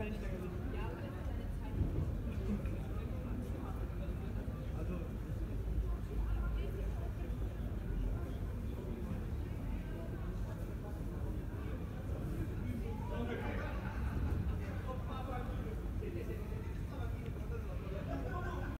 right here.